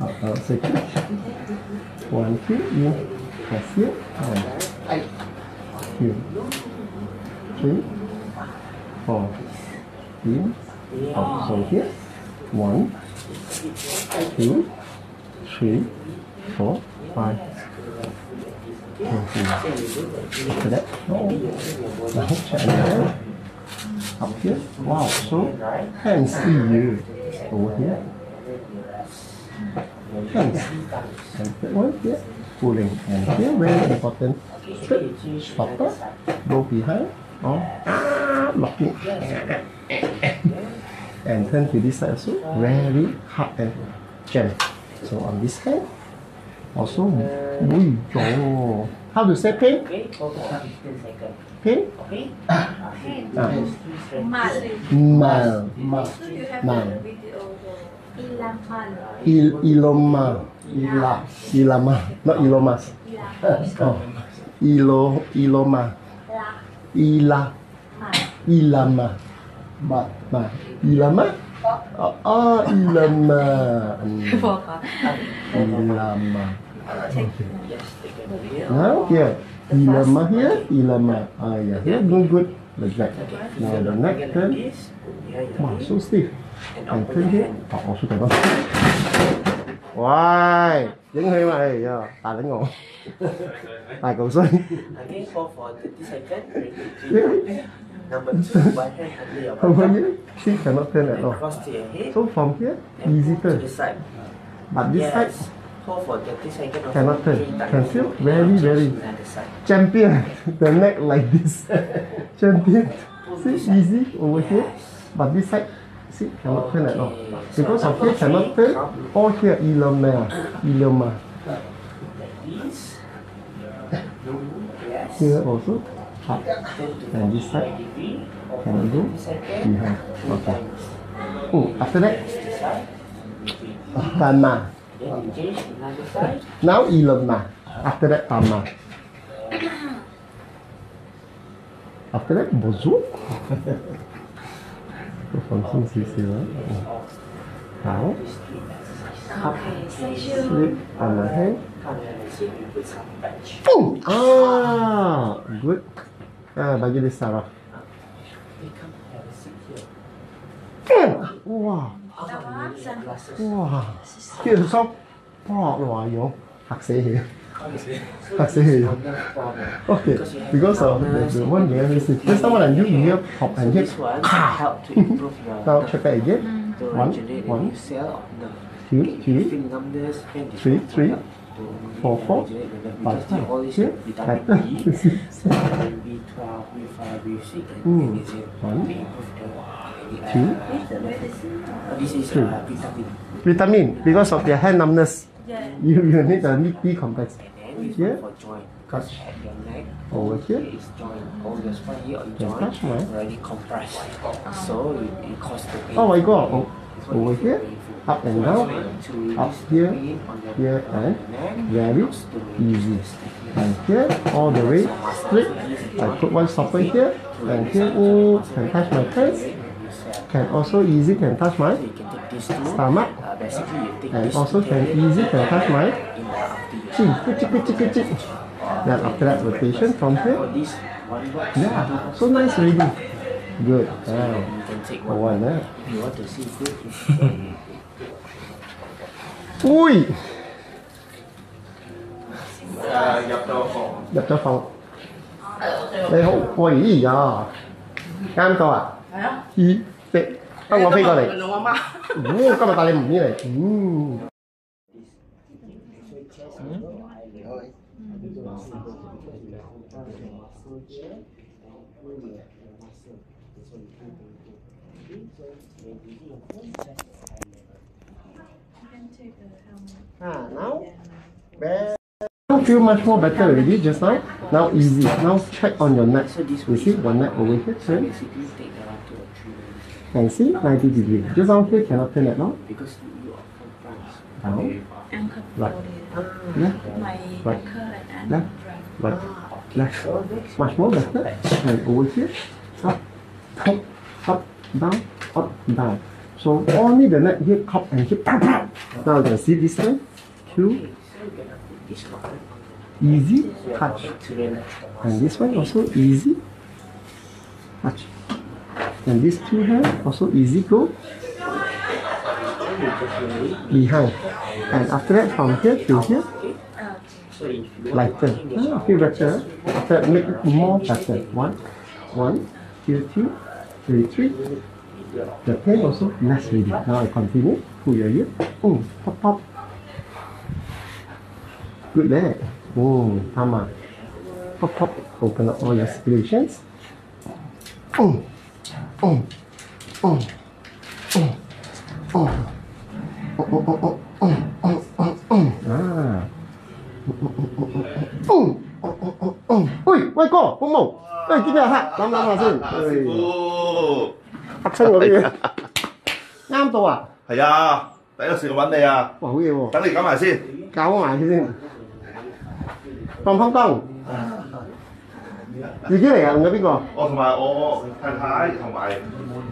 Uh, uh, second. One here, in. That's it. And two, three, four. So here. One, two, three, four, five. After. Up here. Wow, so hands EU over here. Hands. And that one here. Pulling. And here very important. Straight. Stopper. Go behind. Oh. Ah, lock it. And turn to this side also. Very hard and jam. So on this hand. Also, ui, oh. How to say pain? Okay, focus on 15 seconds. Pain? Okay? Ah. Mal. Mal. Mal. Mal. Il iloma. Ila. Ilama. Not ilomas oh. ilo iloma. Ila. Ilama. Ma ma ilama? Ah, ah ilama. Ilama. Okay. now here. Ilama here ilama ah yeah here. Good good. Like that now the next then. Wow so stiff. Mày cứ thế Họ xuống tay bóng Uầy Dính hiếm mày Tài lĩnh ngộ. Tài cầu xuân Again call for Number two, by hand and. She cannot turn at all. So from here, easy turn. But this side, cannot turn. Can feel very very champion. the neck like this. champion. See easy. Over here, but this side sit cannot turn at all. Because of oh, here cannot turn, all here ilama, ilama. Here also, up. And this side, can go behind? Okay. Oh, after that, tama. Now ilama. After that, tama. After that, bozu. Wovon sind Sie sehr? Oh. Ja. Slip on the hand. Boom! Ah! Good. Ah, bagi dia saraf. Wah! Wah! kira Wah! Wah! Wah! Wah! Wah! Wah! Your glasses. Wow! Kia sốc. Bọt rồi vô. Hạc sĩ hiểu. Hạc sĩ hiểu. No problem. Okay, because of the, the one you have is just someone and you you have hop So and hit. this one help to improve your Now check that again. to One, regulate the one, new cell of nerve. two, Okay, if you three, feel numbness, then this three, one will three, help to four, four, regulate the nerve five, because they always here, vitamin B, six, vitamin B12, B5, B6, and magnesium One, to improve the uh, two, uh, this is three. uh, vitamin. Vitamin because of their hand numbness. You you need the B complex. And then this Here. one for joint. Because at your neck, Over here here. is joint. All your spine here Can joint touch mine. already compressed. So it, it causes the pain. Oh my god. Oh, over here, painful. up and down, it's meant to release up here, on here on and very also to release easy. And here all the way straight. I put one stopper here and here. Oh, can touch my hands. Can also easy can touch my you can take these two. stomach Uh, basically, and also can easy can touch my Then after that rotation from here. Yeah, so nice reading. Good. Yeah. Oh, why not? Ui! Dập cho phòng. Đây hậu quỷ gì à? Anh cậu à? Ý, tệ. Ông có phi con này. Ủa, con mà ta lên như này. Ừ. Ah, now. Now feel much more better already just now. Now easy. Now check on your neck. So this You see one neck over here, turn. basically take around two or three minutes And see 90 degree. Just down here cannot turn at all. because you, you are from France. Down, Right. body. left, My Right. ankle and Left. right. right, left. Much more better. And over here, up, up, up, down, up, down. So only the neck here, cup and hip. Pow, pow. Now you can see this time. Two. Easy touch. And this one also easy touch. And these two hands also easy go behind. And after that, from here to here, lighter. Ah, feel better. After that, make it more better. One, one, two, two, three, three. The pain also less ready. Now I continue. Pull your ear. Mm, pop, pop. Good there. Mm, Tama. Pop, pop. Open up all your circulations. Mm, mm, mm, mm, mm. Oh, oh, oh, oh, oh, oh, oh, oh. Ah. Oh, oh, oh, oh, oh. 喂，威哥，好冇？喂，啲咩黑？諗諗下先。喂，哦，嚇親我啲嘢。啱到啊！係啊，第一個時間揾你啊，哇，好嘢喎！等你搞埋先。搞埋佢先。放香港。自己嚟啊？用咗邊個我同埋我太太同埋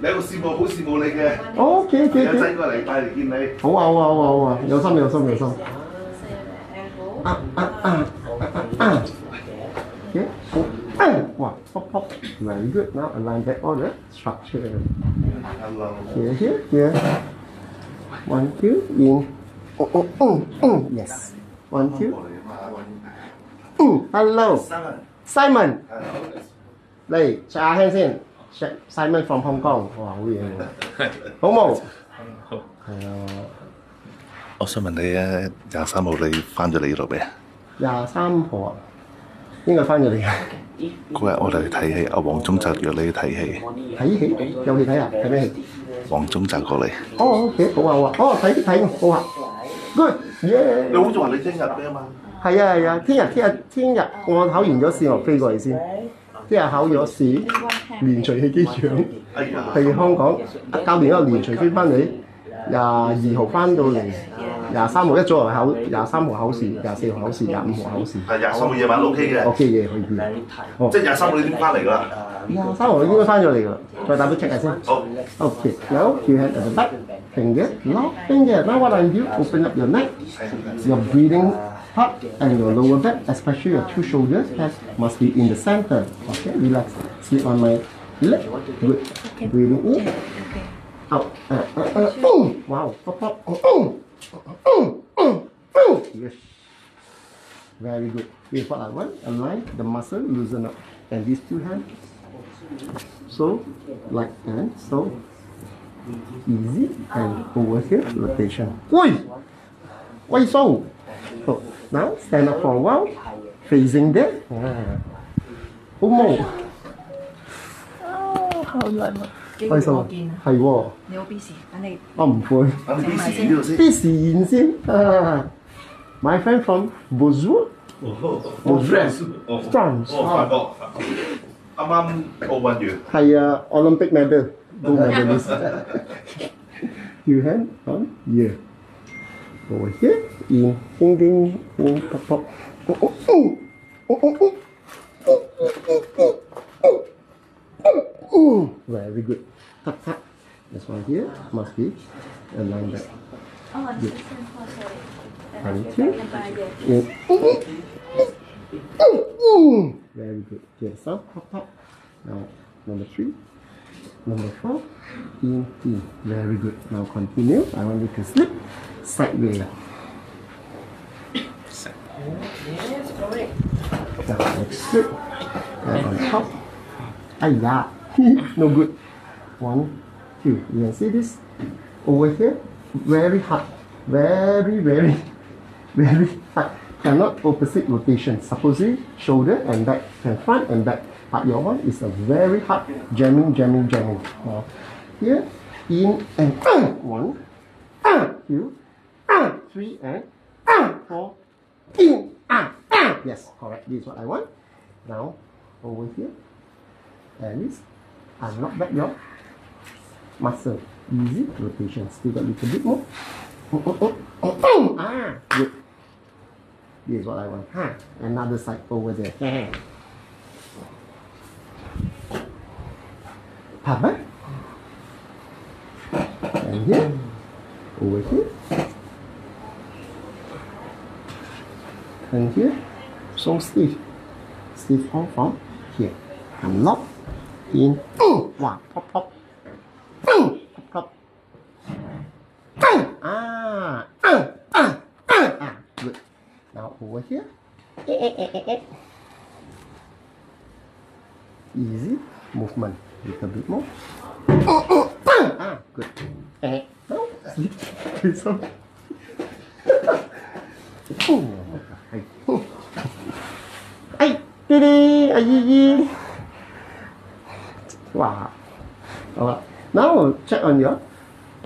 你有個師傅好羡慕你嘅，？O K 有 K 仔 K。過嚟帶嚟見你。好啊好啊好啊好啊！有心有心有心。Okay, Oh. wow, pop, pop. Very good. Now align that on the structure. Here, here, here. One, two, in. Oh, oh, oh, oh. Yes. One, two. Mm, hello. Simon. Simon. Đây, cha hay. Simon from Hong Kong. Wow, weird. Hong Hello. 我想問你咧，廿三號你翻咗嚟呢度未啊？廿三號啊，應該翻咗嚟嘅。嗰日我哋去睇戲，阿黃宗澤約你去睇戲，睇戲有戲睇啊？睇咩戲？黃宗澤過嚟。哦，OK，好啊好啊，哦睇睇好啊，good，耶！你好似話你聽日咩啊嘛？係啊係啊，聽日聽日聽日我考完咗試，我飛過嚟先。聽日考咗試，連隨去機場哎呀，去香港，教練一個連隨飛翻嚟，廿二號翻到嚟，廿三號一早嚟考，廿三號考試，廿四號考試，廿五號考試。係廿三號夜晚 OK 嘅，OK 嘅可以。哦即係廿三號你點翻嚟㗎啦？廿三號應該翻咗嚟㗎啦，再打俾 check 下先。好，Okay, now you hand at the back. Finger, lock finger. Now what I do, open up your neck, your breathing part and your lower back, especially your two shoulders, head must be in the center. Okay, relax. Sleep on my leg. Good. Breathing in, out. Uh, uh, uh, uh. Wow, pop, pop. Uh, Oh, oh, oh. Yes. Very good. With what I want, align the muscle, loosen up. And these two hands. So, like and so. Easy. And over here, rotation. Oi! Why so? So, now stand up for a while. Facing there. Ah. Oh One more. Oh, how do I look? 数我见啊！系喎，你好 busy，等你我唔会。等你 B 时呢度先。啲时现先啊！My friend from Bonjour 我 France， France 我法国，啱啱奥运完。系啊，Olympic medal gold medalist. Two hand on here. Over here. In, ding ding, in, pop pop. Oh, oh, oh. Oh, oh, oh. Oh, oh, oh, oh. Oh, oh, oh. Very good. This one here must be aligned back. Good. One, two. In. Mm. Very good. Okay, so pop pop. Now number three. Number four. In, in. Very good. Now continue. I want you to slip sideways. Yes, Now next slip. And on top. Ayah. no good. One, two. You can see this over here. Very hard. Very, very, very hard. Cannot opposite rotation. Supposedly shoulder and back and front and back. But your one is a very hard jamming, jamming, jamming. Now, here, in and uh, one, uh, two, uh, three, and uh, four, in, uh, uh. Yes, correct. This is what I want. Now, over here, and this, unlock back your muscle. Easy rotation. Still got a little bit more. Oh, oh, oh, oh. oh. Ah, good. This is what I want. Huh. Another side over there. Papa. And here. Over here. And here. So stiff. Stiff from from here. I'm in. Oh. One. Pop, pop. Easy movement. Little bit more. Ah, good. Eh, no, sleep. This one. Ay, ay, didi, ay. Wow. Now check on your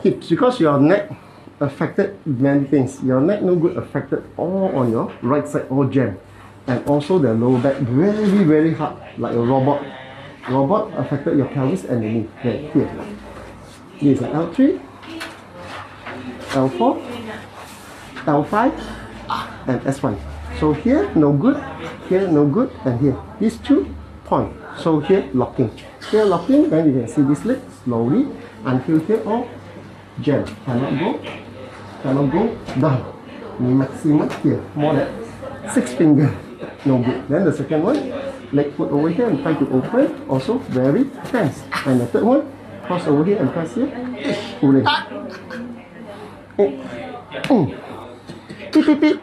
hips because your neck affected many things. Your neck no good affected all on your right side, all jam. And also the lower back very, very hard, like a robot. Robot affected your pelvis and the knee. Right here. This is L3, L4, L5, and S1. So here no good, here no good, and here. These two point. So here locking. Here locking, then you can see this leg slowly until here oh, all jam. Cannot go, cannot go down. Maximum here, more than six finger. No good. Then the second one, leg put over here and try to open, also very tense. And the third one, cross over here and press here. Pull in. Ah. Oh. Oh. Beep, beep, beep.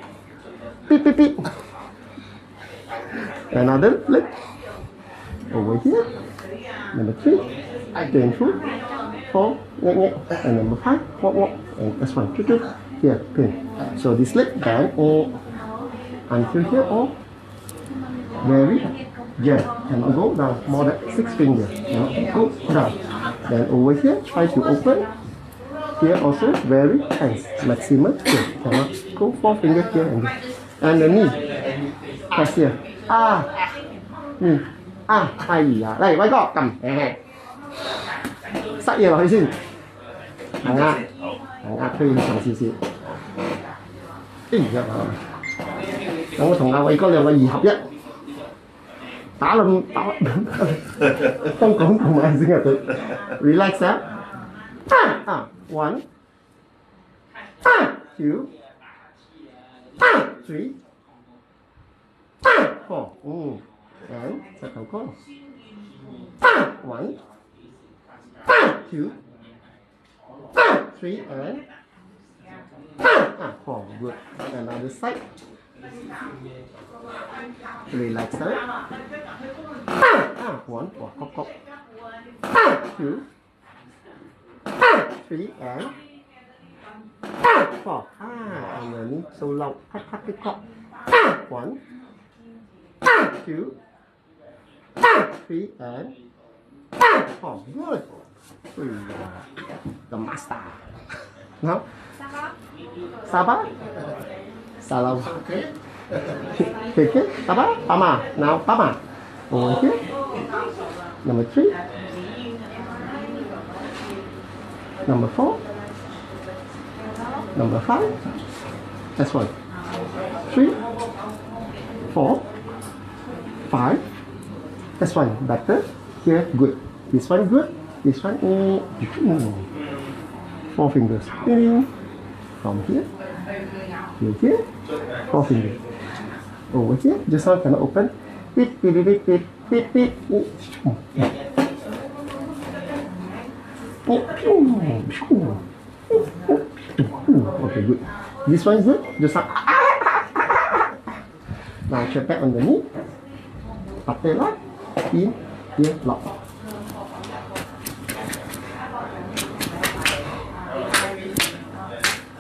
Beep, beep, beep. Another leg. Over here. Number three. Then two. Four. Nhẹ, nhẹ. And number five. Walk, walk. And that's one. Choo, choo. Here. Pin. So this leg down. Oh. Until here. Oh. very yeah, and go down more than six fingers. Yeah, go down. Then over here, try to open. Here also very tense, maximum. Here. Go four fingers here and this. and the knee. Press here. Ah, knee. Ah, ai ya Đây, quay gọt cầm. Sắc nhiều vào xin. Hàng ạ. Hàng ạ, thuê chẳng xì xì. Ý dạ. Nó có thằng nào ấy có lẽ là gì học nhất. Talon, talon. không có compromising at it. Relax that. Ah, ah. One. Ah, two. Ah, three. Ah, four. Mm. And second call. Ah, one. Ah, two. Ah, three. And ah, ah, four. Good. And other side. Relax tadi. One, two, cop, cop. Two, three, and four. Ah, and then so long. Cut, cut, cut, cop. One, two, three, and four. Good. The master. No. Sabah. Sabah. Salam. Okay. Okay. Sabah. Pama. Now Pama. Over here. Number three. Number four. Number five. That's one. Three. Four. Five. That's one. Better. Here, good. This one good. This one, mm, four fingers. From here. To here. Four fingers. Over here. Just now cannot open. Beep, beep, beep, beep, beep, beep. beep. Okay, good. This one is good. Just up. Now check back on the knee. Patella. In. Here. Lock.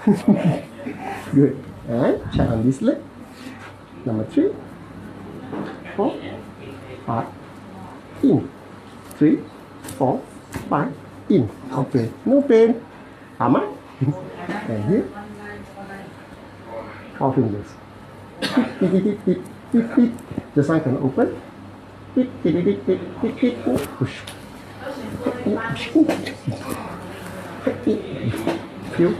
good. And check on this leg. Number three. Four. Five. In. Three. Four. Five in. Okay, no pain. Aman. and here, four fingers. The sign can open. Push. Feel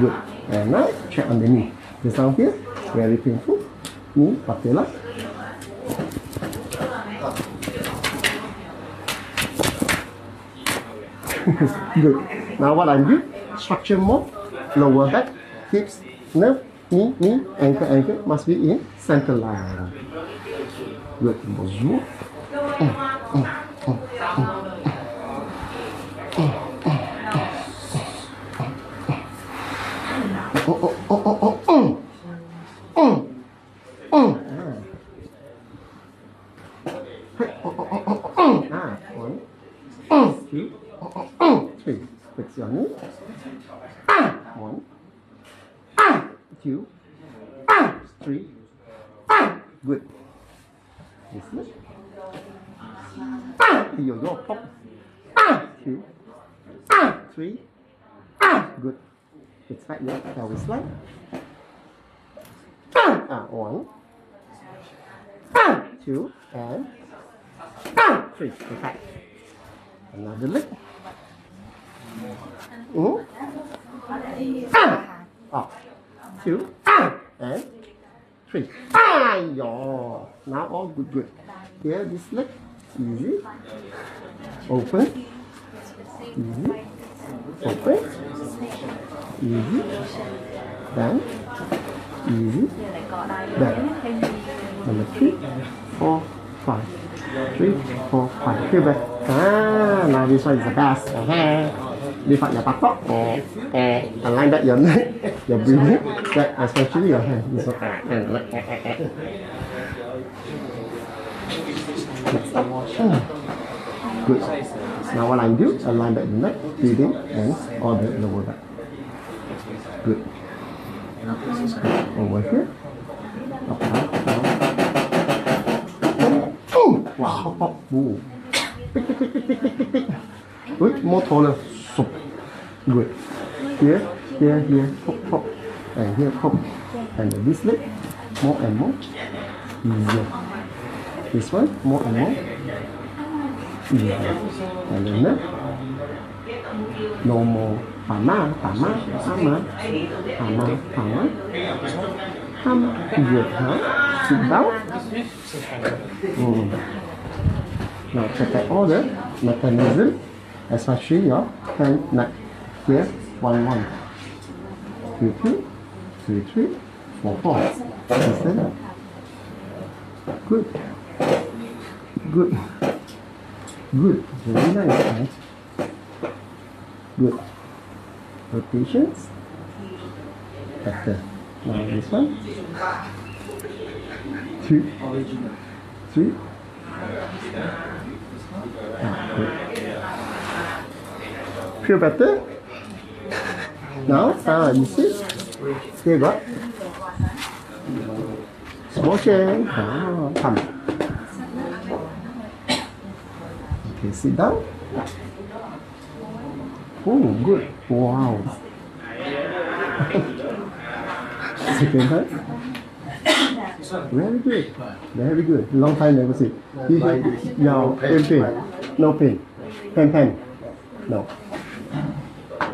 good. And now check on the knee. The sound here, very painful. Knee, patella. Good. Now what I do? Structure more. Lower back, hips, nerve, knee, knee, ankle, ankle must be in center line. Good. Bonjour. Oh, two, ah, three, ah, good. This one. Ah, yo yo pop. Ah, two, ah, three, ah, good. It's right there. Now we slide. Ah, ah, one, ah, two, and ah, three. Okay. Another leg. Mm. Ah, up, two, ah, and three. Ah. Now all good, good. Here, this leg, easy. Open. Easy. Open. Easy. Then, easy. Back. Number three, four, five. Three, four, five. Feel back. Ah, now this one is the best. Uh-huh. Lift up your buttock. Eh, eh. Align back your neck, your breathing. That especially your hand. Eh, eh, eh, eh. Next up. Ah. Good. Now what I do, align back the neck, breathing, and all the lower back. Good. Over here. Up, down, down. Oh, wow, hop, hop, ooh. Tick, tick, Good, Here, here, here, hop, hop. And here, hop. And this leg, more and more. Easier. This one, more and more. Easier. And then neck. No more. Hama, hama, hama. Hama, hama. Hama. good, huh? Sit down. Mm. Now check out all the mechanism, especially your hand, neck. Three, three. Four, four. Understand? Good. Good. Good. Very nice, right? Good. Rotations. Better. Now this one. Two. Three. Ah, good. Feel better? Now, you see? Here small change. Ah, come. Okay, sit down. Oh, good. Wow. Second time. Very good. Very good. Long time never see. You can, yeah, pain, pain. No